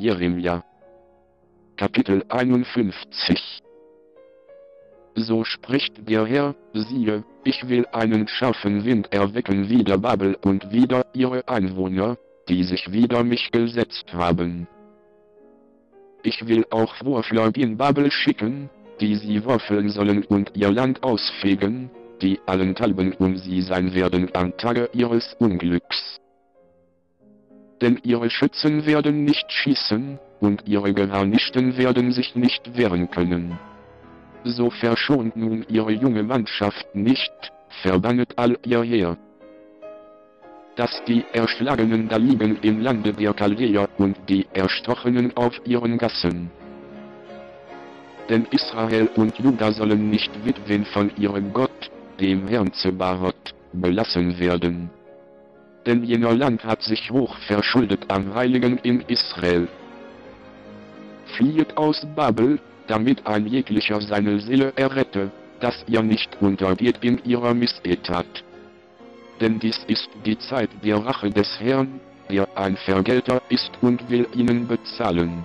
Jeremia. Kapitel 51 So spricht der Herr, siehe, ich will einen scharfen Wind erwecken wider Babel und wider ihre Einwohner, die sich wider mich gesetzt haben. Ich will auch Wurfler in Babel schicken, die sie würfeln sollen und ihr Land ausfegen, die allenthalben um sie sein werden am Tage ihres Unglücks denn ihre Schützen werden nicht schießen, und ihre Geharnischten werden sich nicht wehren können. So verschont nun ihre junge Mannschaft nicht, verbannet all ihr Heer. Dass die Erschlagenen da liegen im Lande der Chaldäer und die Erstochenen auf ihren Gassen. Denn Israel und Juda sollen nicht Witwen von ihrem Gott, dem Herrn Zebaroth, belassen werden denn jener Land hat sich hoch verschuldet am Heiligen in Israel. Flieht aus Babel, damit ein jeglicher seine Seele errette, dass ihr nicht untergeht in ihrer Missetat. Denn dies ist die Zeit der Rache des Herrn, der ein Vergelter ist und will ihnen bezahlen.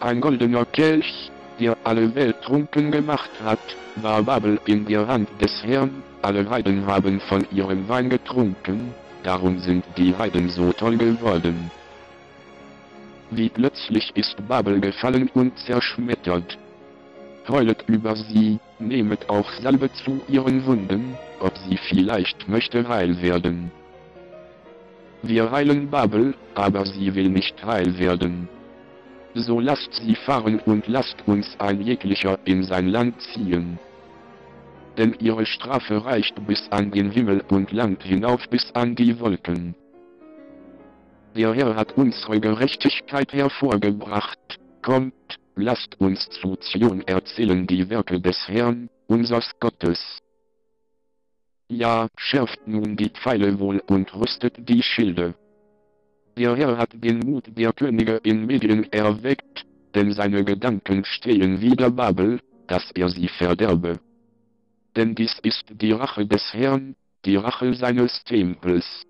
Ein goldener Kelch, der alle Welt trunken gemacht hat, war Babel in der Hand des Herrn, alle Heiden haben von ihrem Wein getrunken, darum sind die Heiden so toll geworden. Wie plötzlich ist Babel gefallen und zerschmettert. Heulet über sie, nehmet auch Salbe zu ihren Wunden, ob sie vielleicht möchte heil werden. Wir heilen Babel, aber sie will nicht heil werden. So lasst sie fahren und lasst uns ein jeglicher in sein Land ziehen denn ihre Strafe reicht bis an den Himmel und langt hinauf bis an die Wolken. Der Herr hat unsere Gerechtigkeit hervorgebracht, kommt, lasst uns zu Zion erzählen die Werke des Herrn, unseres Gottes. Ja, schärft nun die Pfeile wohl und rüstet die Schilde. Der Herr hat den Mut der Könige in Medien erweckt, denn seine Gedanken stehen wider Babel, dass er sie verderbe denn dies ist die Rache des Herrn, die Rache seines Tempels.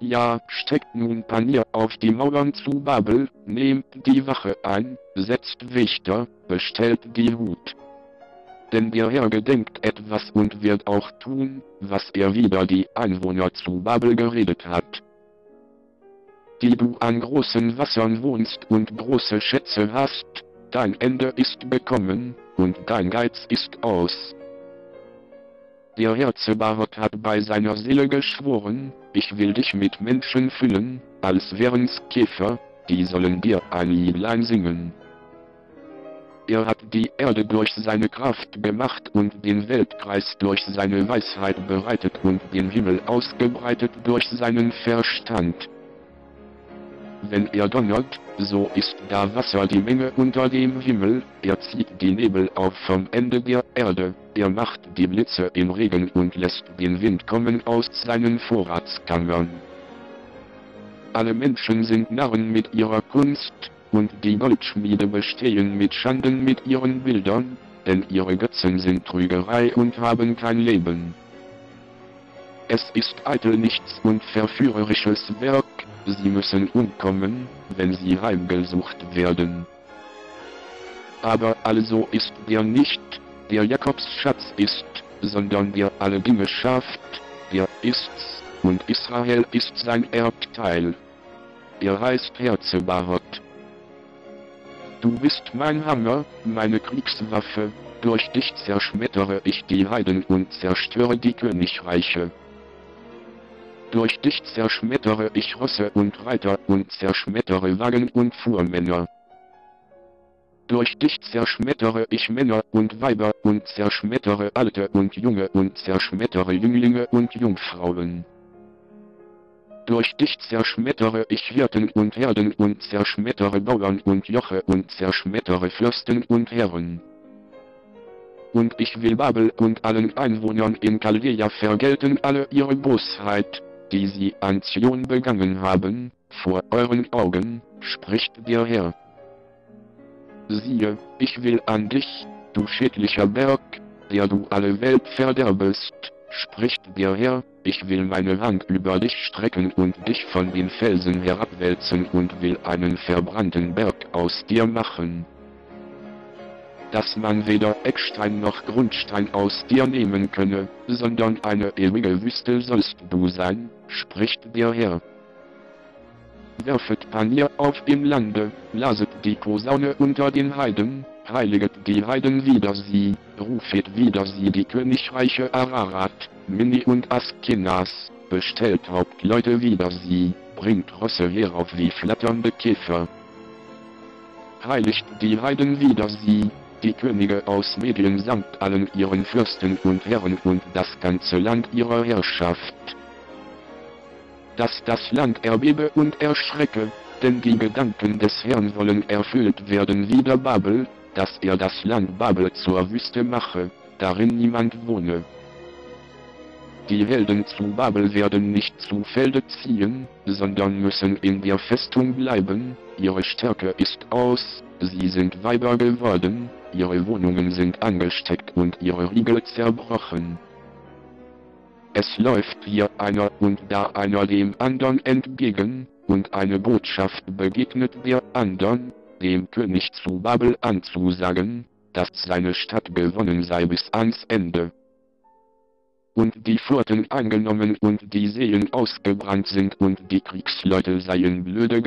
Ja, steckt nun Panier auf die Mauern zu Babel, nehmt die Wache ein, setzt Wächter, bestellt die Hut. Denn der Herr gedenkt etwas und wird auch tun, was er wieder die Einwohner zu Babel geredet hat. Die du an großen Wassern wohnst und große Schätze hast, dein Ende ist gekommen, und dein Geiz ist aus. Der Herr Zebaroth hat bei seiner Seele geschworen, ich will dich mit Menschen füllen, als wären's Käfer, die sollen dir ein Liedlein singen. Er hat die Erde durch seine Kraft gemacht und den Weltkreis durch seine Weisheit bereitet und den Himmel ausgebreitet durch seinen Verstand. Wenn er donnert, so ist da Wasser die Menge unter dem Himmel, er zieht die Nebel auf vom Ende der Erde, er macht die Blitze in Regen und lässt den Wind kommen aus seinen Vorratskammern. Alle Menschen sind Narren mit ihrer Kunst, und die Goldschmiede bestehen mit Schanden mit ihren Bildern, denn ihre Götzen sind Trügerei und haben kein Leben. Es ist eitel nichts und verführerisches Werk, Sie müssen umkommen, wenn sie heimgesucht werden. Aber also ist der nicht, der Jakobs Schatz ist, sondern der alle Dinge schafft, der ist's, und Israel ist sein Erbteil. Er heißt Herzebaroth. Du bist mein Hammer, meine Kriegswaffe, durch dich zerschmettere ich die Heiden und zerstöre die Königreiche. Durch dich zerschmettere ich Rosse und Reiter und zerschmettere Wagen und Fuhrmänner. Durch dich zerschmettere ich Männer und Weiber und zerschmettere Alte und Junge und zerschmettere Jünglinge und Jungfrauen. Durch dich zerschmettere ich Hirten und Herden und zerschmettere Bauern und Joche und zerschmettere Fürsten und Herren und ich will Babel und allen Einwohnern in Chaldea vergelten alle ihre Bosheit, die sie an Zion begangen haben, vor euren Augen, spricht der Herr. Siehe, ich will an dich, du schädlicher Berg, der du alle Welt verderbest, spricht der Herr, ich will meine Hand über dich strecken und dich von den Felsen herabwälzen und will einen verbrannten Berg aus dir machen. Dass man weder Eckstein noch Grundstein aus dir nehmen könne, sondern eine ewige Wüste sollst du sein, spricht der Herr. Werfet Panier auf dem Lande, laset die Posaune unter den Heiden, heiliget die Heiden wider sie, rufet wider sie die Königreiche Ararat, Mini und Askinas, bestellt Hauptleute wider sie, bringt Rosse herauf wie flatternde Käfer. Heiligt die Heiden wider sie, die Könige aus Medien samt allen ihren Fürsten und Herren und das ganze Land ihrer Herrschaft. Dass das Land erbebe und erschrecke, denn die Gedanken des Herrn wollen erfüllt werden wie der Babel, dass er das Land Babel zur Wüste mache, darin niemand wohne. Die Helden zu Babel werden nicht zu Felde ziehen, sondern müssen in der Festung bleiben, ihre Stärke ist aus, sie sind Weiber geworden, ihre Wohnungen sind angesteckt und ihre Riegel zerbrochen. Es läuft hier einer und da einer dem andern entgegen, und eine Botschaft begegnet der andern, dem König zu Babel anzusagen, dass seine Stadt gewonnen sei bis ans Ende. Und die Furten eingenommen und die Seen ausgebrannt sind und die Kriegsleute seien blöde